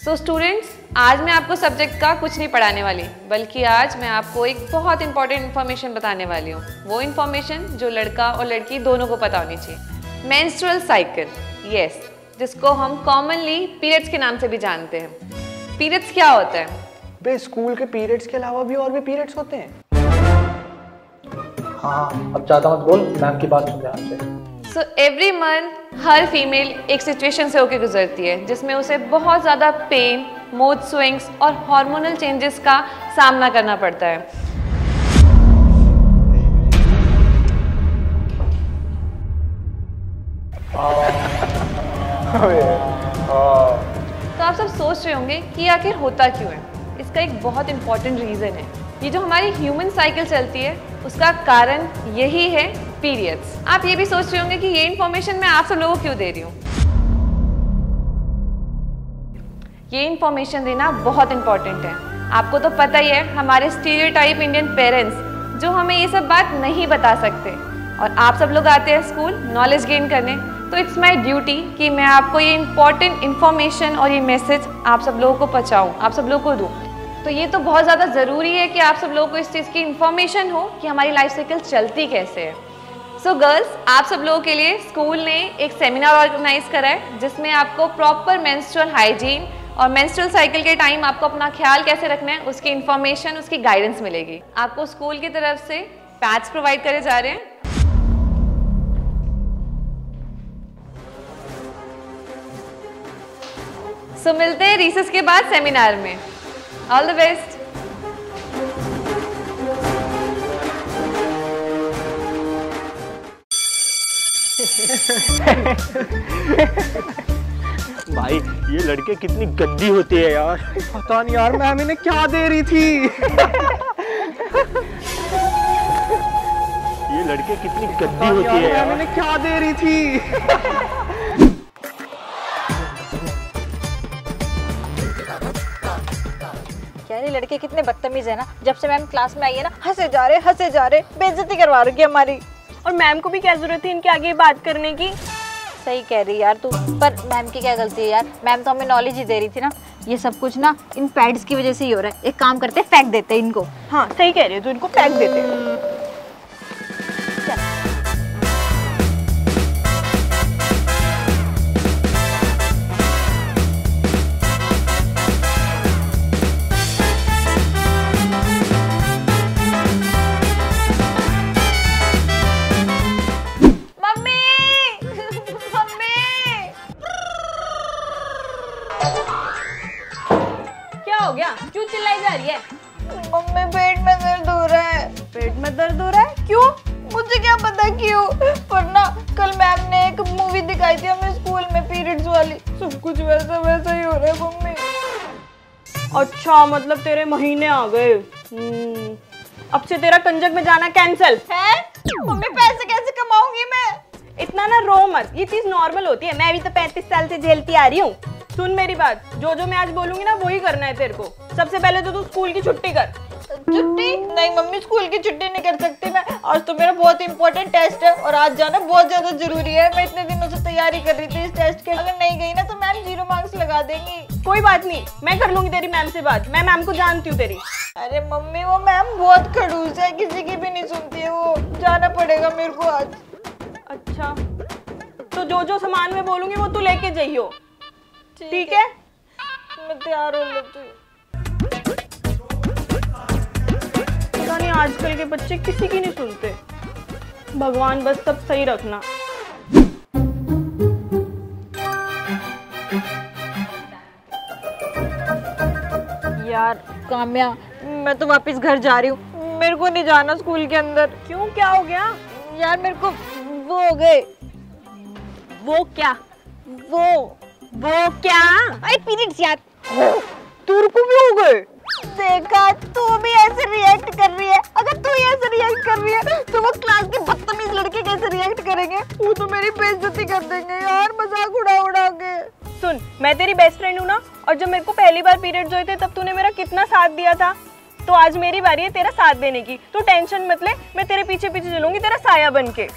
So students आज मैं आपको सब्जेक्ट का कुछ नहीं पढ़ाने वाली बल्कि आज मैं आपको एक बहुत इंपॉर्टेंट इन्फॉर्मेशन बताने वाली हूँ। वो इन्फॉर्मेशन जो लड़का और लड़की दोनों को पता होनी चाहिए। मेंस्ट्रुअल साइकिल यस जिसको हम कॉमनली पीरियड्स के नाम से भी जानते हैं। पीरियड्स क्या होता है? बे स्कूल के पीरियड्स के अलावा भी और भी पीरियड्स होते हैं। हाँ अब ज़्यादा मत बोल मैम की बात सुन ध्यान से सो एवरी मंथ हर फीमेल एक सिचुएशन से होकर गुजरती है, जिसमें उसे बहुत ज़्यादा पेन मूड स्विंग्स और हार्मोनल चेंजेस का सामना करना पड़ता है। तो आप सब सोच रहे होंगे कि आखिर होता क्यों है? इसका एक बहुत इंपॉर्टेंट रीज़न है। ये जो हमारी ह्यूमन साइकिल चलती है, उसका कारण यही है पीरियड्स आप ये भी सोच रहे होंगे कि ये इन्फॉर्मेशन मैं आप सब लोगों को क्यों दे रही हूँ? ये इन्फॉर्मेशन देना बहुत इंपॉर्टेंट है। आपको तो पता ही है, हमारे स्टीरियोटाइप इंडियन पेरेंट्स जो हमें ये सब बात नहीं बता सकते। और आप सब लोग आते हैं स्कूल नॉलेज गेन करने तो इट्स माई ड्यूटी कि मैं आपको ये इंपॉर्टेंट इन्फॉर्मेशन और ये मैसेज आप सब लोगों को पहुँचाऊँ, आप सब लोगों को दूँ। तो ये तो बहुत ज़्यादा ज़रूरी है कि आप सब लोगों को इस चीज़ की इन्फॉर्मेशन हो कि हमारी लाइफ साइकिल चलती कैसे है। सो गर्ल्स आप सब लोगों के लिए स्कूल ने एक सेमिनार ऑर्गेनाइज करा है जिसमें आपको प्रॉपर मेंस्ट्रुअल हाइजीन और मेंस्ट्रुअल साइकिल के टाइम आपको अपना ख्याल कैसे रखना है उसकी इन्फॉर्मेशन उसकी गाइडेंस मिलेगी। आपको स्कूल की तरफ़ से पैड्स प्रोवाइड करे जा रहे हैं। सो so, मिलते हैं रिसेस के बाद सेमिनार में। ऑल द बेस्ट भाई ये लड़के कितनी गंदी होती है यार। पता नहीं यार मैम इन्हें क्या दे रही थी? ये लड़के कितनी गंदी पता नहीं होती है यार। मैम इन्हें क्या दे रही थी? यार ये लड़के कितने बदतमीज है ना? जब से मैम क्लास में आई है ना हंसे जा रहे हंसे जा रहे बेइज्जती करवा रही है हमारी। और मैम को भी क्या ज़रूरत है इनके आगे बात करने की? सही कह रही है यार तू पर मैम की क्या गलती है यार? मैम तो हमें नॉलेज ही दे रही थी ना। ये सब कुछ ना इन पैड्स की वजह से ही हो रहा है। एक काम करते फेंक देते हैं इनको। हाँ सही कह रही है तो इनको फेंक देते अच्छा मतलब तेरे महीने आ गए। हम्म, अब से तेरा कंजक में जाना कैंसिल है? मम्मी पैसे कैसे कमाऊँगी मैं? इतना ना रो मत। ये चीज़ नॉर्मल होती है। मैं अभी तो पैंतीस साल से झेलती आ रही हूँ। सुन मेरी बात। जो जो मैं आज बोलूँगी ना वही करना है तेरे को। सबसे पहले तो तू स्कूल की छुट्टी कर। छुट्टी? नहीं मम्मी स्कूल की छुट्टी नहीं कर सकती मैं। आज तो मेरा बहुत इंपॉर्टेंट टेस्ट है और आज जाना बहुत ज़्यादा ज़रूरी है। मैं इतने दिनों से तैयारी कर रही थी इस टेस्ट के। अगर नहीं गई ना तो मैम ज़ीरो मार्क्स लगा देंगी। कोई बात नहीं मैं कर लूँगी तेरी मैम से बात। मैं मैम को जानती हूँ तेरी। अरे मम्मी वो मैम बहुत खड़ूस है। किसी की भी नहीं सुनती है वो। जाना पड़ेगा मेरे को आज। अच्छा तो जो जो सामान मैं बोलूँगी वो तू लेके जाइयो। ठीक है। मैं तैयार हो लेती हूँ नहीं आजकल के बच्चे किसी की नहीं सुनते। भगवान बस सब सही रखना। यार काम्या मैं तो वापस घर जा रही हूँ। मेरे को नहीं जाना स्कूल के अंदर। क्यों क्या हो गया? यार मेरे को वो हो गए। वो क्या? वो वो क्या? अरे पीरियड्स यार। तेरे को भी हो गए। देखा, तू भी ऐसे रिएक्ट कर रही है। अगर तू ही ऐसे रिएक्ट कर रही है तो वो क्लास के बदतमीज लड़के कैसे रिएक्ट करेंगे? वो तो मेरी बेइज्जती कर देंगे यार, मज़ाक उड़ा उड़ा के। सुन, मैं तेरी बेस्ट फ्रेंड हूँ ना, और जब मेरे को पहली बार पीरियड हुए थे तब तूने मेरा कितना साथ दिया था। तो आज मेरी बारी है तेरा साथ देने की। तू टेंशन मत ले, मैं तेरे पीछे पीछे चलूँगी, तेरा साया बन के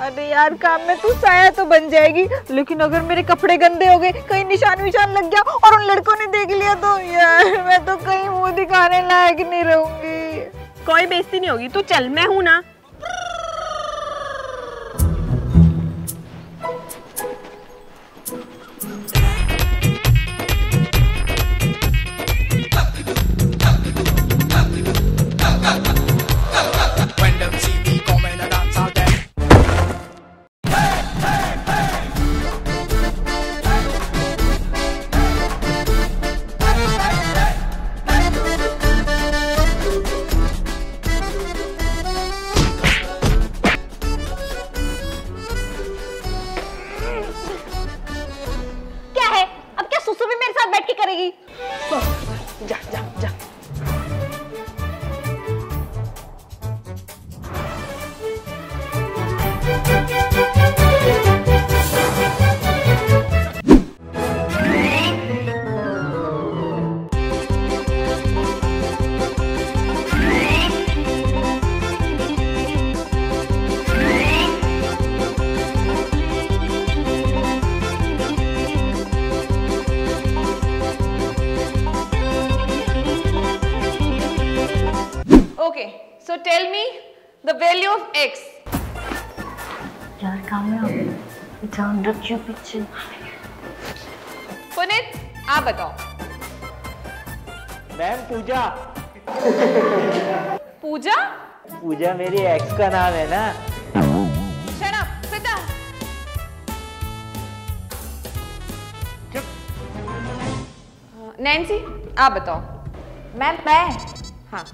अरे यार, काम में तू साया तो बन जाएगी, लेकिन अगर मेरे कपड़े गंदे हो गए, कहीं निशान विशान लग गया और उन लड़कों ने देख लिया तो यार, मैं तो कहीं मुँह दिखाने लायक नहीं रहूँगी। कोई बेइज्जती नहीं होगी, तू चल, मैं हूँ ना। ध्यान रखियो पीछे पुनित आप बताओ मैम पूजा पूजा पूजा मेरी एक्स का नाम है ना नैन्सी आप बताओ मैम मैं हाँ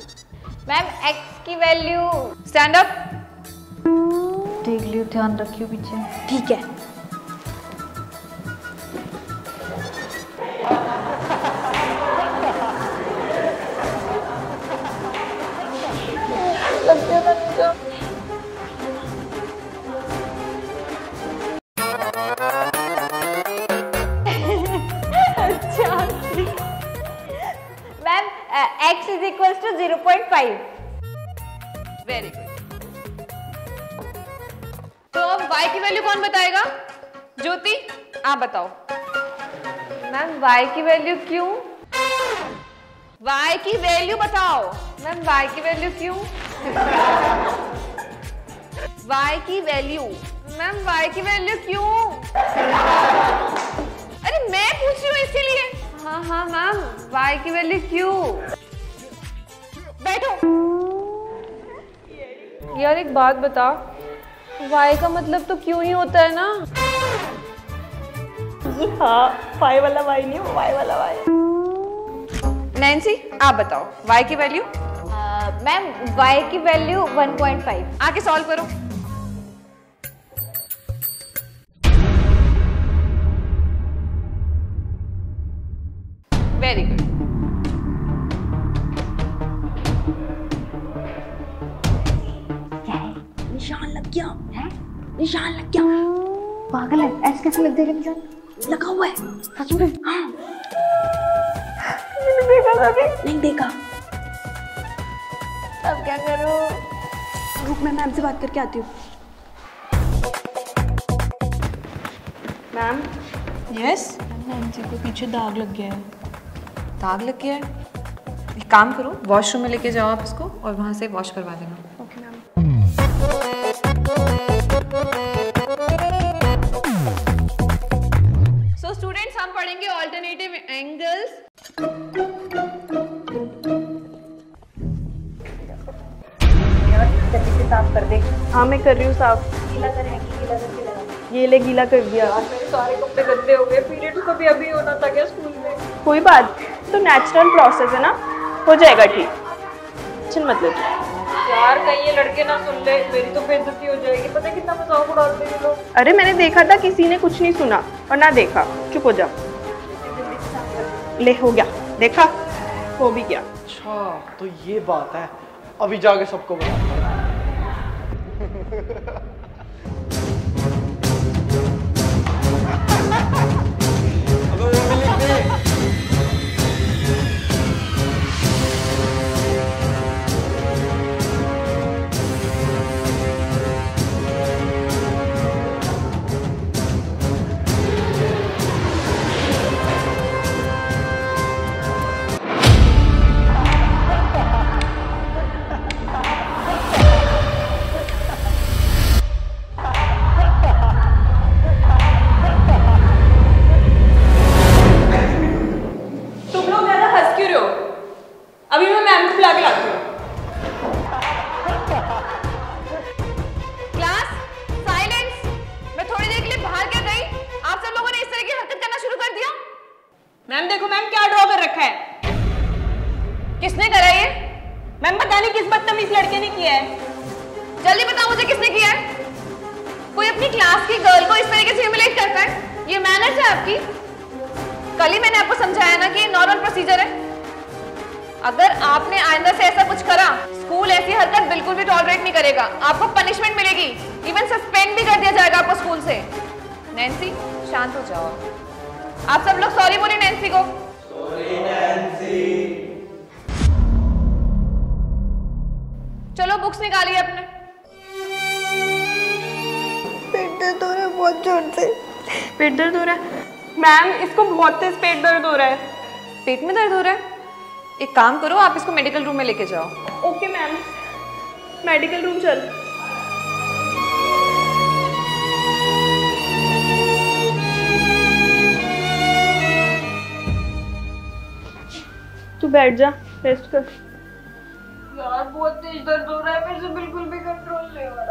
मैम एक्स की वैल्यू स्टैंड अप देख लियो ध्यान रखियो पीछे। ठीक है। Ma'am x is equal to zero point five very good तो अब y की वैल्यू कौन बताएगा? ज्योति आप बताओ। मैम y की वैल्यू क्यों? y की वैल्यू बताओ। मैम y की वैल्यू क्यों? y की वैल्यू मैम y की वैल्यू क्यों? अरे मैं पूछ रही हूँ इसीलिए। हाँ हाँ मैम y की वैल्यू क्यों? बैठो। यार एक बात बता। वाई का मतलब तो क्यों ही होता है ना? हाँ फाइव वाला वाई नहीं वाई वाला वाई नैन्सी आप बताओ वाई की वैल्यू मैम y की वैल्यू 1.5 आके सॉल्व करो। वेरी गुड लग गया। है? निशान लग गया। पागल है ऐसे कैसे लग जाएगा निशान? लगा हुआ है। सच में? हाँ। मैंने देखा था नहीं देखा। अब क्या करूँ? रुक मैं मैम से बात करके आती हूँ। मैम? यस मैम जी को पीछे दाग लग गया है। दाग लग गया है? एक काम करो वॉशरूम में लेके जाओ आप इसको और वहाँ से वॉश करवा देना। सो स्टूडेंट्स हम पढ़ेंगे ऑल्टरनेटिव एंगल्स हाँ मैं कर रही हूँ साफ़। ये ले गीला कर दिया। सारे कपड़े गंदे हो गए पीरियड अभी होना था क्या स्कूल में कोई बात तो नेचुरल प्रोसेस है ना? हो जाएगा ठीक। टेंशन मत ले तू। यार कहीं ये लड़के ना सुन ले मेरी तो बेइज्जती हो जाएगी। पता कितना मज़ाक उड़ाते हैं लोग? अरे मैंने देखा था किसी ने कुछ नहीं सुना और ना देखा। चुप हो जा। ले हो गया। देखा? हो भी गया। अच्छा तो ये बात है। अभी जाके सबको बताता मैम देखो मैम क्या ड्रॉ कर रखा है? किसने करा ये? मैम पता नहीं किस बदतमीज लड़के ने किया है। जल्दी बताओ मुझे किसने किया है? कोई अपनी क्लास की गर्ल को इस तरीके से ह्यूमिलेट करता है? ये मैनर्स है आपकी। कल ही मैंने आपको समझाया ना कि ये नॉर्मल प्रोसीजर है। अगर आपने आइंदा से ऐसा कुछ करा स्कूल ऐसी हरकत बिल्कुल भी टॉलरेट नहीं करेगा। आपको पनिशमेंट मिलेगी। इवन सस्पेंड भी कर दिया जाएगा आपको स्कूल से। नैन्सी शांत हो जाओ। आप सब लोग सॉरी बोलिए नैन्सी को। चलो बुक्स निकालिए अपने पेट दर्द हो रहा है बहुत ज़ोर से। पेट दर्द हो रहा है? मैम इसको बहुत तेज पेट दर्द हो रहा है। पेट में दर्द हो रहा है? एक काम करो आप इसको मेडिकल रूम में लेके जाओ। ओके मैम मेडिकल रूम चल। तू बैठ जा रेस्ट कर। यार बहुत तेज दर्द हो रहा है मेरे से बिल्कुल भी कंट्रोल नहीं हो रहा।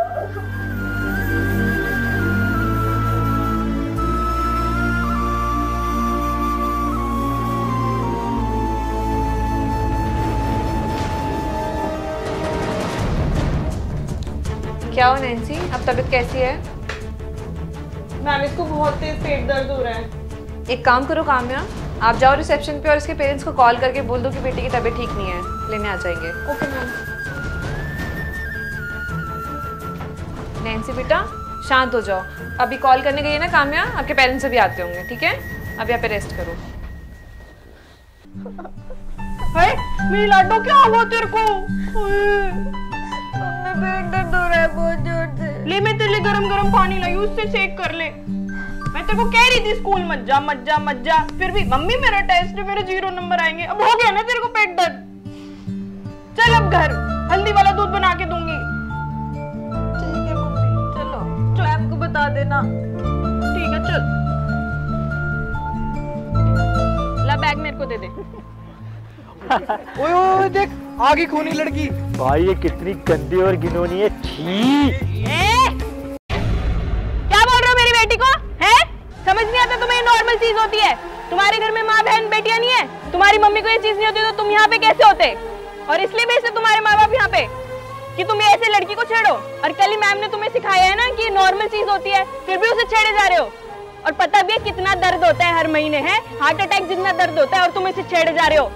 क्या हो नैन्सी अब तबीयत कैसी है? मैम इसको बहुत तेज पेट दर्द हो रहा है। एक काम करो काम्या आप जाओ रिसेप्शन पे और इसके पेरेंट्स को कॉल करके बोल दो कि बेटी की तबीयत ठीक नहीं है लेने आ जाएँगे। Okay ma'am. नैन्सी बेटा शांत हो जाओ। अभी कॉल करने गई है ना काम्या आपके पेरेंट्स अभी आते होंगे ठीक है? अब यहाँ पे रेस्ट करो। मेरी लाडो क्या हुआ तेरे को? मम्मी पेट दर्द हो रहा है बहुत ज़ोर से। ले मैं तेरे लिए गरम गरम पानी लाई उससे शेक कर ले। तेरे को कह रही थी स्कूल मत जा मत जा मत जा। फिर भी मम्मी मेरा टेस्ट है मेरे ज़ीरो नंबर आएँगे। अब हो गया ना तेरे को पेट दर्द? चल अब घर हल्दी वाला दूध बना के दूँगी। ठीक है मम्मी चलो मैम को बता देना। ठीक है चल। ला बैग मेरे को दे दे। ओए ओए देख आगे खूनी लड़की? भाई ये कितनी गंदी और घिनौनी है। छी। होती है? तुम्हारे घर में माँ बहन, बेटियाँ नहीं है? तुम्हारी मम्मी को ये चीज़ नहीं होती तो तुम यहाँ पे कैसे होते? और इसलिए भेजते तुम्हारे माँ बाप यहाँ पे, कि तुम ऐसे लड़की को छेड़ो। और कल ही मैम ने तुम्हें सिखाया है ना कि नॉर्मल चीज़ होती है, फिर भी उसे छेड़े जा रहे हो। और पता भी है कितना दर्द होता है हर महीने, है? हार्ट अटैक जितना दर्द होता है और तुम इसे छेड़े जा रहे हो।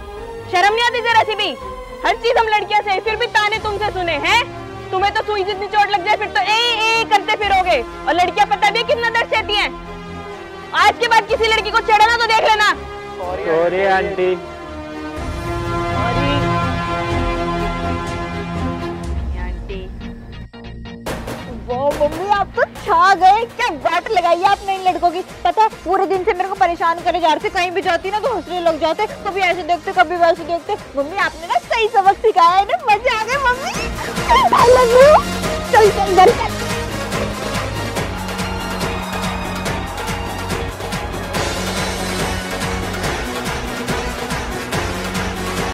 शर्म नहीं आती जरा सी भी? हर चीज़ हम लड़कियाँ से फिर भी ताने तुमसे सुने, हैं? तुम्हें तो सुई जितनी चोट लग जाए, फिर तो ए ए करते फिरोगे। और लड़कियाँ पता भी है कितना दर्द सहती हैं? आज के बाद किसी लड़की को छेड़ा ना तो देख लेना। Sorry aunty. मम्मी आप तो छा गए क्या बात लगाई है आपने इन लड़कों की? पता है पूरे दिन से मेरे को परेशान करे जा रहे थे। कहीं भी जाती ना तो हंसने लग जाते। कभी ऐसे देखते कभी वैसे देखते। मम्मी आपने ना सही सबक सिखाया है ना। मज़े आ गए मम्मी। Love you.